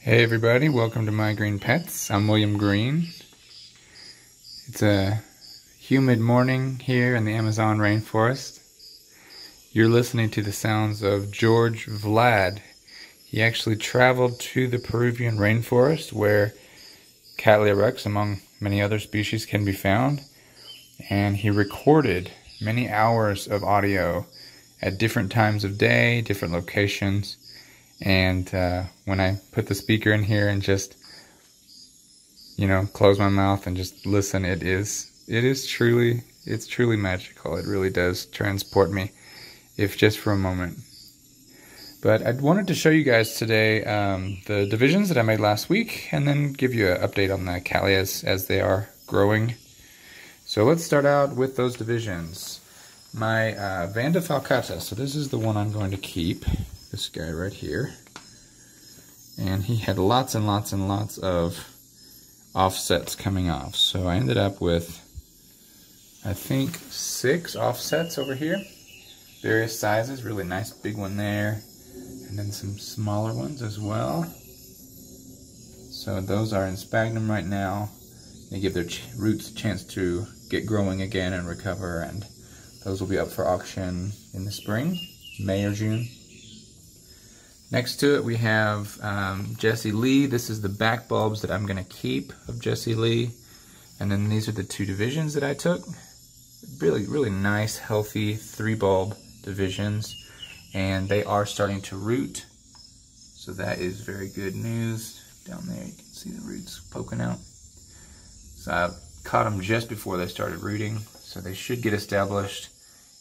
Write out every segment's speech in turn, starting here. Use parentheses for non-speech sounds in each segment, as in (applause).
Hey everybody, welcome to My Green Pets. I'm William Green. It's a humid morning here in the Amazon rainforest. You're listening to the sounds of George Vlad. He actually traveled to the Peruvian rainforest where Cattleya rex, among many other species, can be found. And he recorded many hours of audio at different times of day, different locations and uh, when I put the speaker in here and just, you know, close my mouth and just listen, it is, it is truly, it's truly magical. It really does transport me, if just for a moment. But I wanted to show you guys today um, the divisions that I made last week and then give you an update on the Cattleyas as they are growing. So let's start out with those divisions. My uh, Vanda falcata, so this is the one I'm going to keep this guy right here. And he had lots and lots and lots of offsets coming off. So I ended up with, I think, six offsets over here. Various sizes, really nice big one there. And then some smaller ones as well. So those are in sphagnum right now. They give their roots a chance to get growing again and recover. And those will be up for auction in the spring, May or June. Next to it we have um, Jessie Lee. This is the back bulbs that I'm going to keep of Jesse Lee. And then these are the two divisions that I took. Really, really nice, healthy three bulb divisions. And they are starting to root. So that is very good news. Down there you can see the roots poking out. So I caught them just before they started rooting. So they should get established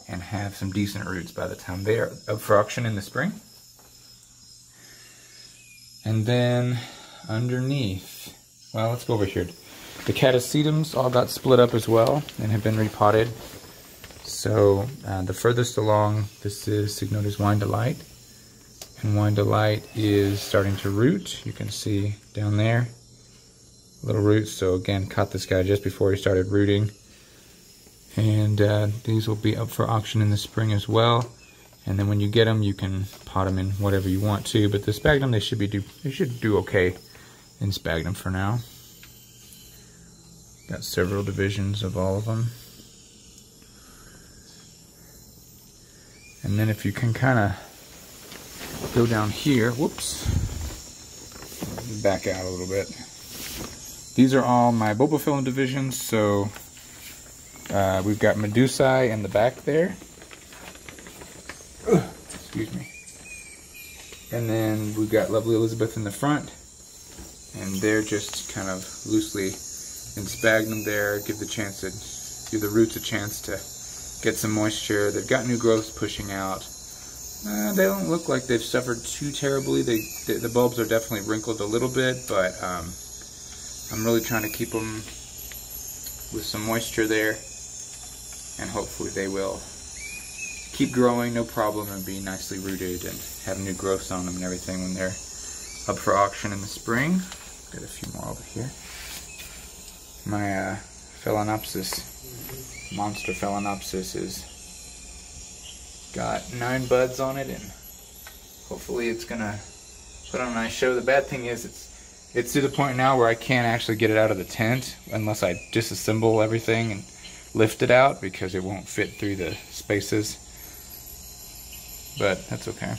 and have some decent roots by the time they are up for auction in the spring. And then underneath, well, let's go over here. The catasetums all got split up as well and have been repotted. So uh, the furthest along, this is Signota's Wine Delight. And Wine Delight is starting to root. You can see down there, little roots. So again, caught this guy just before he started rooting. And uh, these will be up for auction in the spring as well. And then when you get them, you can pot them in whatever you want to. But the sphagnum, they should be do they should do okay in sphagnum for now. Got several divisions of all of them. And then if you can kind of go down here, whoops, back out a little bit. These are all my bulbophyllum divisions, so uh, we've got Medusae in the back there. Excuse me. And then we've got Lovely Elizabeth in the front. And they're just kind of loosely in sphagnum there. Give the chance to give the roots a chance to get some moisture. They've got new growths pushing out. Uh, they don't look like they've suffered too terribly. They, the, the bulbs are definitely wrinkled a little bit, but um, I'm really trying to keep them with some moisture there, and hopefully they will keep growing, no problem, and be nicely rooted and have new growths on them and everything when they're up for auction in the spring. Got a few more over here. My uh, Phalaenopsis, monster Phalaenopsis is got nine buds on it and hopefully it's gonna put on a nice show. The bad thing is it's it's to the point now where I can't actually get it out of the tent unless I disassemble everything and lift it out because it won't fit through the spaces but that's okay.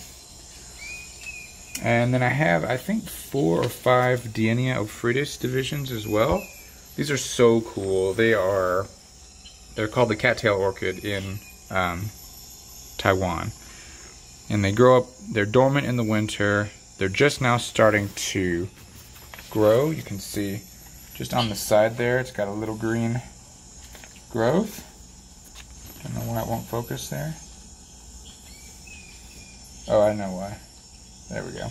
And then I have, I think, four or five Dienia ophrydis divisions as well. These are so cool. They are, they're called the cattail orchid in um, Taiwan. And they grow up, they're dormant in the winter. They're just now starting to grow. You can see just on the side there, it's got a little green growth. Don't know why it won't focus there. Oh, I know why. There we go.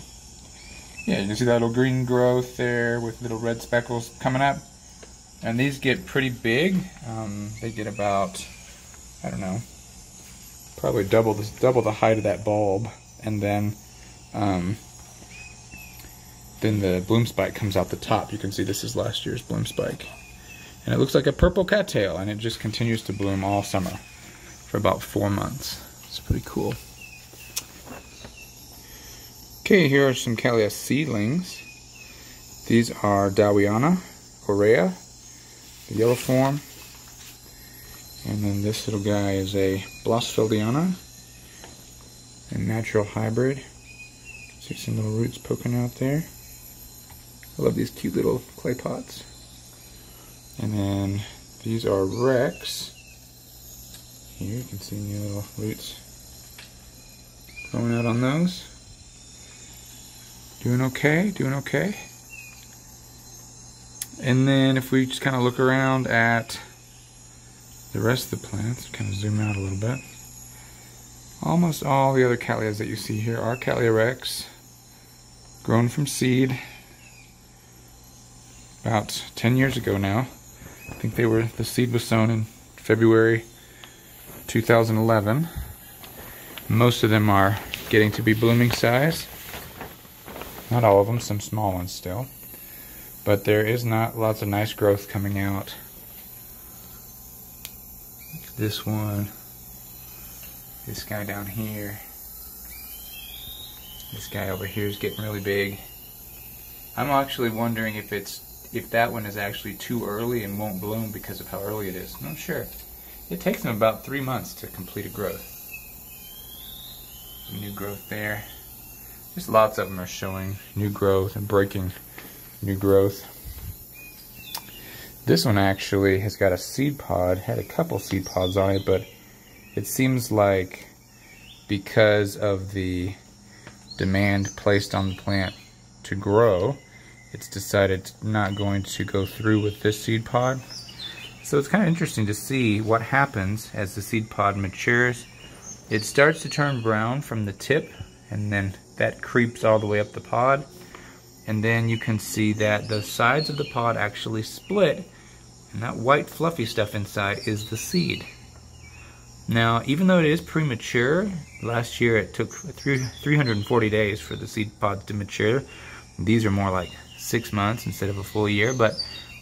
Yeah, you can see that little green growth there with little red speckles coming up. And these get pretty big. Um, they get about, I don't know, probably double the, double the height of that bulb. And then, um, then the bloom spike comes out the top. You can see this is last year's bloom spike. And it looks like a purple cattail, and it just continues to bloom all summer for about four months. It's pretty cool. Okay, here are some Cattleya seedlings. These are Dowiana, Aurea, the yellow form. And then this little guy is a Blossfeldiana, a natural hybrid. See some little roots poking out there. I love these cute little clay pots. And then these are Rex. Here you can see new little roots growing out on those. Doing okay, doing okay. And then if we just kind of look around at the rest of the plants, kind of zoom out a little bit. Almost all the other Cattleyas that you see here are Cattleya rex, grown from seed about 10 years ago now. I think they were the seed was sown in February 2011. Most of them are getting to be blooming size. Not all of them, some small ones still. But there is not lots of nice growth coming out. This one, this guy down here, this guy over here is getting really big. I'm actually wondering if it's if that one is actually too early and won't bloom because of how early it is. I'm not sure. It takes them about three months to complete a growth. New growth there. Just lots of them are showing new growth and breaking new growth. This one actually has got a seed pod, had a couple seed pods on it, but it seems like because of the demand placed on the plant to grow, it's decided not going to go through with this seed pod. So it's kind of interesting to see what happens as the seed pod matures. It starts to turn brown from the tip and then that creeps all the way up the pod. And then you can see that the sides of the pod actually split and that white fluffy stuff inside is the seed. Now, even though it is premature, last year it took 340 days for the seed pods to mature. These are more like six months instead of a full year, but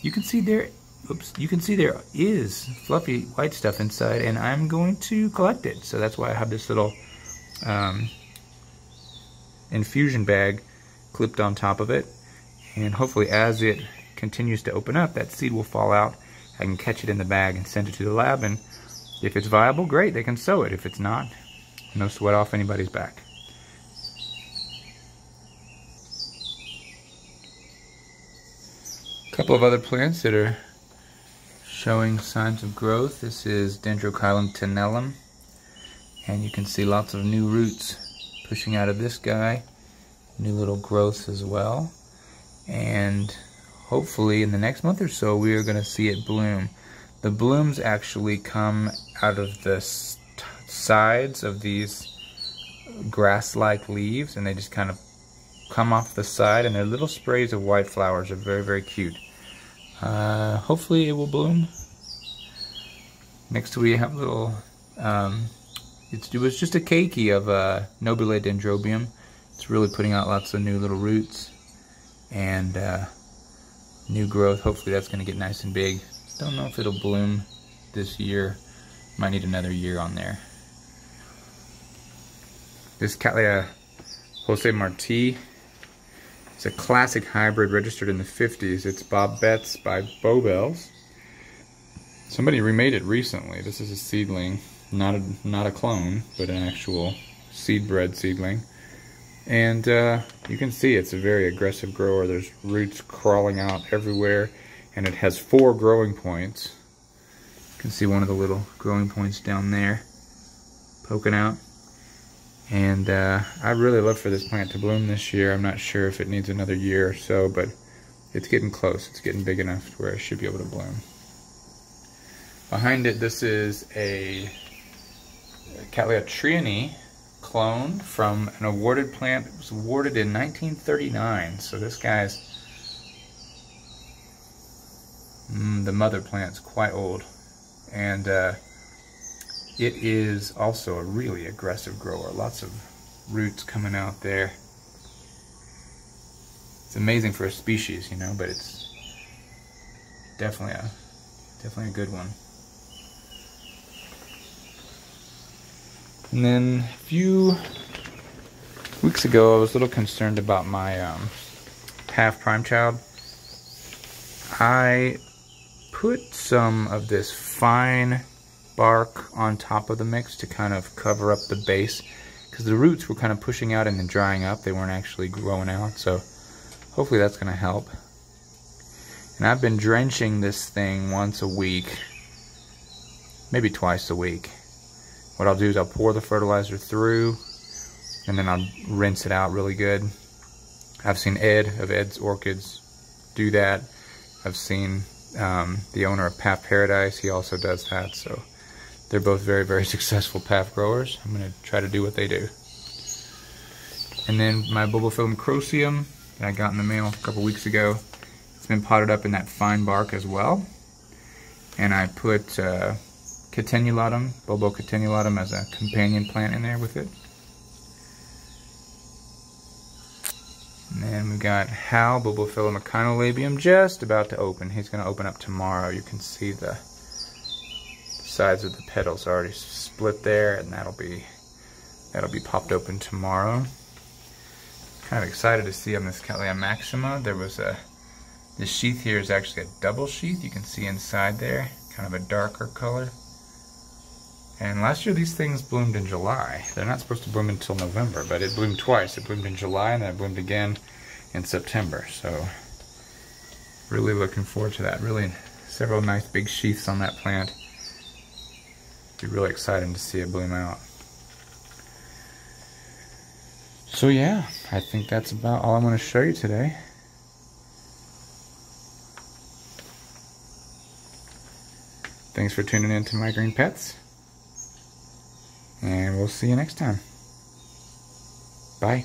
you can see there, oops, you can see there is fluffy white stuff inside, and I'm going to collect it. So that's why I have this little um, infusion bag clipped on top of it, and hopefully as it continues to open up, that seed will fall out. I can catch it in the bag and send it to the lab, and if it's viable, great, they can sow it. If it's not, no sweat off anybody's back. A couple of other plants that are showing signs of growth. This is Dendrochilum tenellum. And you can see lots of new roots pushing out of this guy. New little growths as well. And hopefully in the next month or so we are going to see it bloom. The blooms actually come out of the sides of these grass-like leaves and they just kind of come off the side and they're little sprays of white flowers. They're very, very cute. Uh, hopefully it will bloom. Next we have a little, um, it was just a keiki of uh, Nobile dendrobium. It's really putting out lots of new little roots and uh, new growth. Hopefully that's going to get nice and big. Don't know if it'll bloom this year. Might need another year on there. This Cattleya Jose Marti it's a classic hybrid registered in the 50s. It's Bob Betts by Bow Bells. Somebody remade it recently. This is a seedling, not a, not a clone, but an actual seed-bred seedling. And uh, you can see it's a very aggressive grower. There's roots crawling out everywhere, and it has four growing points. You can see one of the little growing points down there poking out. And uh, I really love for this plant to bloom this year. I'm not sure if it needs another year or so, but it's getting close. It's getting big enough to where it should be able to bloom. Behind it, this is a Trianae clone from an awarded plant. It was awarded in 1939. So this guy's, mm, the mother plant's quite old. And uh, it is also a really aggressive grower. Lots of roots coming out there. It's amazing for a species, you know, but it's definitely a definitely a good one. And then a few weeks ago, I was a little concerned about my um, Paph Prime Child. I put some of this fine bark on top of the mix to kind of cover up the base because the roots were kind of pushing out and then drying up. They weren't actually growing out, so hopefully that's going to help. And I've been drenching this thing once a week, maybe twice a week. What I'll do is I'll pour the fertilizer through and then I'll rinse it out really good. I've seen Ed of Ed's Orchids do that. I've seen um, the owner of Paph Paradise, he also does that. So they're both very, very (laughs) successful paph growers. I'm going to try to do what they do. And then my Bulbophyllum croceum that I got in the mail a couple weeks ago. It's been potted up in that fine bark as well. And I put uh, Catenulatum, Bulbo Catenulatum as a companion plant in there with it. And then we've got Hal, Bulbophyllum echinolabium, just about to open. He's going to open up tomorrow. You can see the sides of the petals already split there, and that'll be that'll be popped open tomorrow. Kind of excited to see on this Cattleya maxima. There was a this sheath here is actually a double sheath. You can see inside there, kind of a darker color. And last year these things bloomed in July. They're not supposed to bloom until November, but it bloomed twice. It bloomed in July and then it bloomed again in September. So really looking forward to that. Really several nice big sheaths on that plant. Be really exciting to see it bloom out. So yeah, I think that's about all I'm going to show you today. Thanks for tuning in to My Green Pets. We'll see you next time. Bye.